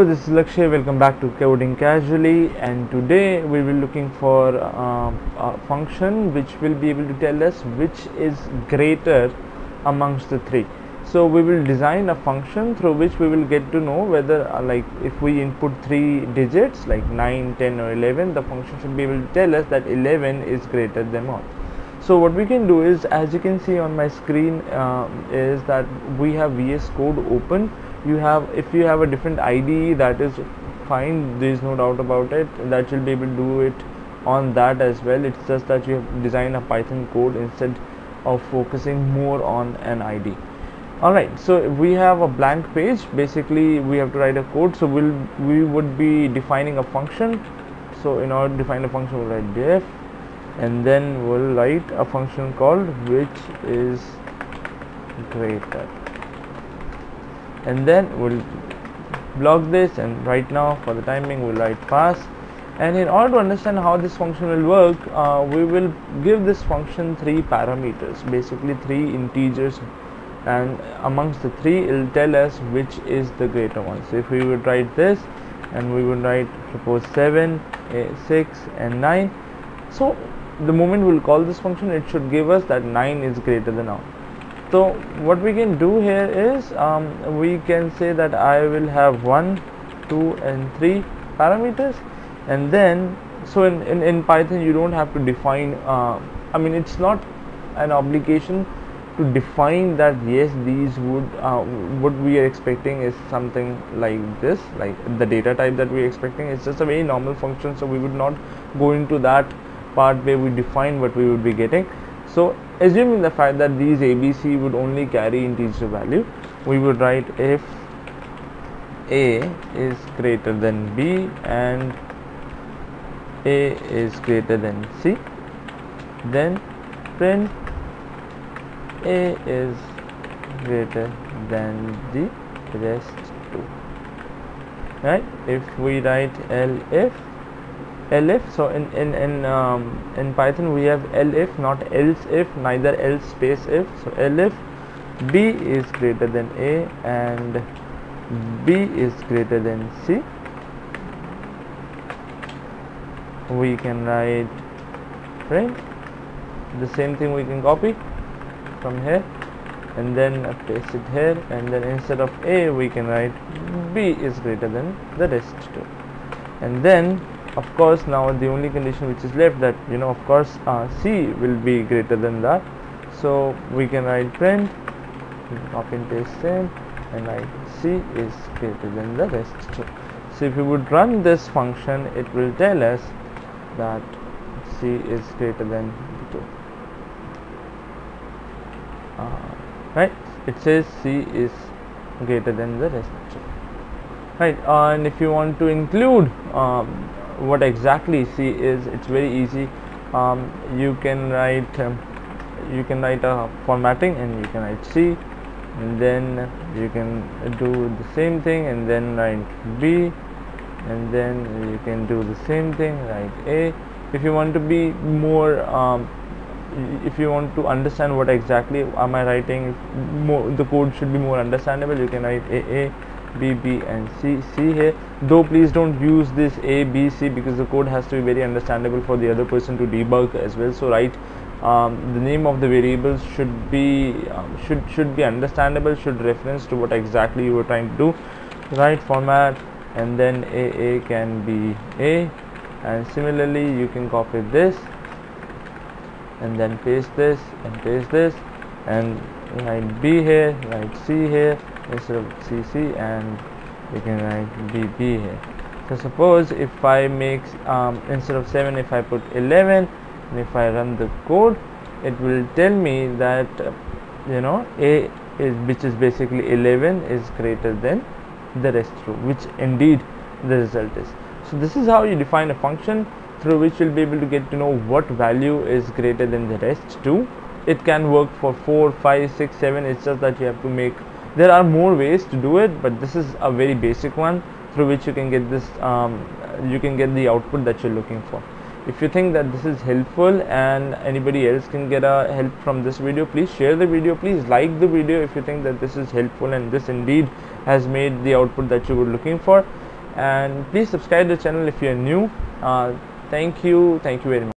So this is Lakshay, welcome back to Coding Casually and today we will be looking for uh, a function which will be able to tell us which is greater amongst the three. So we will design a function through which we will get to know whether uh, like if we input three digits like 9, 10 or 11 the function should be able to tell us that 11 is greater than all. So what we can do is as you can see on my screen uh, is that we have VS Code open you have if you have a different IDE that is fine there is no doubt about it that you'll be able to do it on that as well. It's just that you have designed a Python code instead of focusing more on an IDE alright so we have a blank page. Basically we have to write a code. So we'll we would be defining a function. So in order to define a function we'll write def. And then we'll write a function called which is greater and then we'll block this and right now for the timing we'll write pass. And in order to understand how this function will work uh, we will give this function three parameters basically three integers. And amongst the three it will tell us which is the greater one. So if we would write this and we would write suppose 7 6 and 9 so the moment we'll call this function it should give us that 9 is greater than all so what we can do here is um, we can say that I will have 1 2 and 3 parameters. And then so in, in, in Python you don't have to define uh, I mean it's not an obligation to define that yes these would uh, what we are expecting is something like this like the data type that we are expecting. It's just a very normal function so we would not go into that part where we define what we would be getting so assuming the fact that these ABC would only carry integer value, we would write if A is greater than B and A is greater than C, then print A is greater than the rest two. Right? If we write elif elif so in in in um, in python we have elif not else if neither else space if so elif b is greater than a and b is greater than c. We can write print the same thing we can copy from here and then paste it here and then instead of a we can write b is greater than the rest two and then of course now the only condition which is left that you know of course uh, c will be greater than that. So we can write print copy and paste same and write c is greater than the rest. So, so if you would run this function it will tell us that c is greater than 2 uh, right? It says c is greater than the rest. Right uh, and if you want to include um, what exactly C is it's very easy. Um, you can write um, you can write a formatting and you can write C and then you can do the same thing and then write B and then you can do the same thing write A. If you want to be more um, if you want to understand what exactly am I writing more the code should be more understandable. You can write AA B, B and C, C here. Though please don't use this A, B, C because the code has to be very understandable for the other person to debug as well. So write um, the name of the variables should be um, should should be understandable should reference to what exactly you were trying to do. Right format and then A, A can be A. And similarly you can copy this and then paste this and paste this and write B here write C here instead of cc and we can write bb here. So suppose if i make um, instead of 7 if i put 11 and if i run the code it will tell me that uh, you know a is which is basically 11 is greater than the rest true which indeed the result is. So this is how you define a function through which you'll be able to get to know what value is greater than the rest two it can work for 4 5 6 7 it's just that you have to make there are more ways to do it but this is a very basic one through which you can get this um, you can get the output that you're looking for. If you think that this is helpful and anybody else can get a help from this video please share the video. Please like the video if you think that this is helpful and this indeed has made the output that you were looking for. And please subscribe the channel if you are new. Uh, thank you. Thank you very much